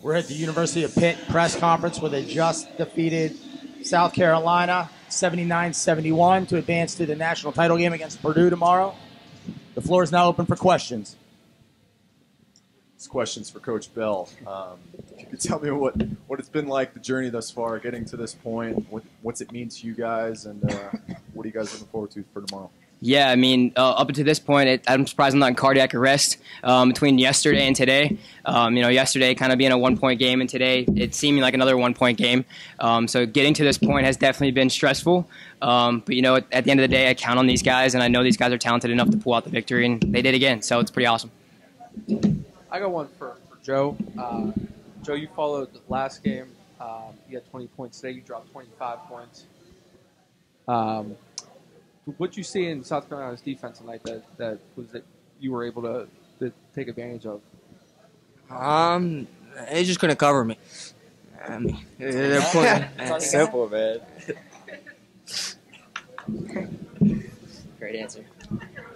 We're at the University of Pitt press conference where they just defeated South Carolina 79 71 to advance to the national title game against Purdue tomorrow. The floor is now open for questions. This question's for Coach Bell. Um, if you could tell me what, what it's been like, the journey thus far, getting to this point, what, what's it mean to you guys, and uh, what are you guys looking forward to for tomorrow? Yeah, I mean, uh, up until this point, it, I'm surprised I'm not in cardiac arrest um, between yesterday and today. Um, you know, yesterday kind of being a one-point game, and today it seeming like another one-point game. Um, so getting to this point has definitely been stressful. Um, but you know, at, at, the end of the day, I count on these guys, and I know these guys are talented enough to pull out the victory, and they did again. So it's pretty awesome. I got one for, for Joe. Uh, Joe, you followed the last game. Um, you had 20 points today. You dropped 25 points. What you see in South Carolina's defense tonight that, that was that you were able to, to take advantage of? Um, they just couldn't cover me. I mean, they're putting. it's simple, man. Great answer.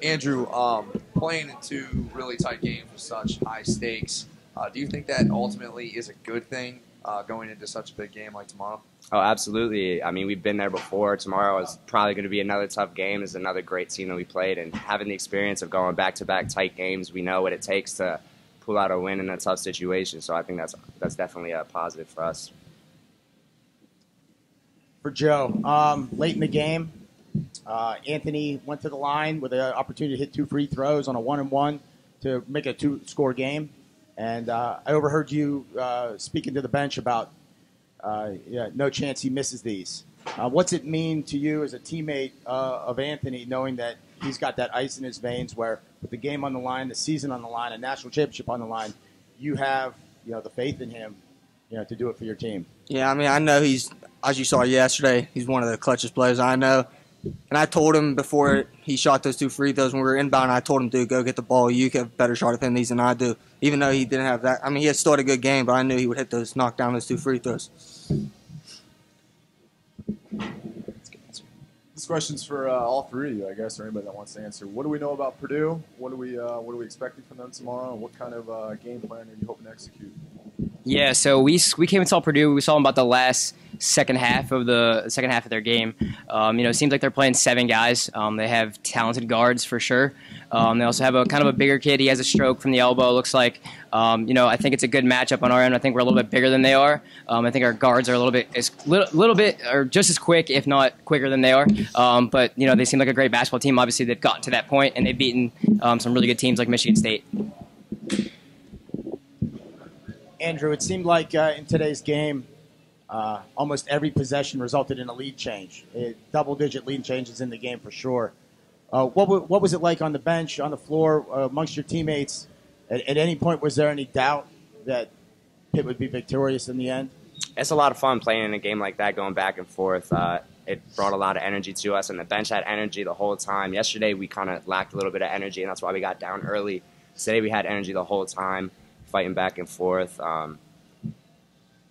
Andrew, um, playing in two really tight games with such high stakes, uh, do you think that ultimately is a good thing uh, going into such a big game like tomorrow? Oh, absolutely. I mean, we've been there before. Tomorrow is probably going to be another tough game. It's another great team that we played, and having the experience of going back-to-back tight games, we know what it takes to pull out a win in a tough situation. So I think that's that's definitely a positive for us. For Joe, um, late in the game, uh, Anthony went to the line with an opportunity to hit two free throws on a one-and-one to make a two-score game. And uh, I overheard you uh, speaking to the bench about yeah, no chance he misses these. Uh, what's it mean to you as a teammate uh, of Anthony, knowing that he's got that ice in his veins, where with the game on the line, the season on the line, a national championship on the line, you have you know the faith in him, you know, to do it for your team. Yeah, I mean, I know he's as you saw yesterday, he's one of the clutchest players I know. And I told him before he shot those two free throws when we were inbound, I told him, dude, go get the ball. You have a better shot at hitting these than I do. Even though he didn't have that. I mean, he had started a good game, but I knew he would hit those, knock down those two free throws. This question's for uh, all three of you, I guess, or anybody that wants to answer. What do we know about Purdue? What do we uh, what are we expecting from them tomorrow? What kind of uh, game plan are you hoping to execute? Yeah, so we we came and saw Purdue. We saw them about the last second half of the second half of their game. Um, you know, it seems like they're playing seven guys. Um, they have talented guards for sure. Um, they also have a kind of a bigger kid. He has a stroke from the elbow. Looks like. Um, you know, I think it's a good matchup on our end. I think we're a little bit bigger than they are. Um, I think our guards are a little bit as little, little bit or just as quick, if not quicker than they are. Um, but you know, they seem like a great basketball team. Obviously, they've gotten to that point and they've beaten some really good teams like Michigan State. Andrew, it seemed like uh, in today's game, uh, almost every possession resulted in a lead change. double-digit lead changes in the game for sure. Uh, what, w- what was it like on the bench, on the floor, uh, amongst your teammates? At, at, any point, was there any doubt that Pitt would be victorious in the end? It's a lot of fun playing in a game like that, going back and forth. Uh, it brought a lot of energy to us, and the bench had energy the whole time. Yesterday, we kind of lacked a little bit of energy, and that's why we got down early. Today, we had energy the whole time fighting back and forth. Um,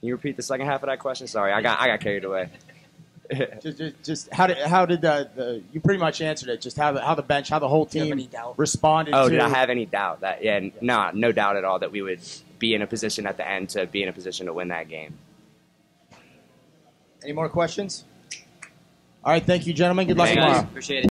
you repeat the second half of that question? Sorry, I got I got carried away. just, just, just, how did how did the, the, you pretty much answered it? Just how the how the bench, how the whole team responded. Oh, to... did I have any doubt that? Yeah, no, no doubt at all that we would be in a position at the end to be in a position to win that game. Any more questions? All right, thank you, gentlemen. Good luck Thanks, tomorrow. Appreciate it.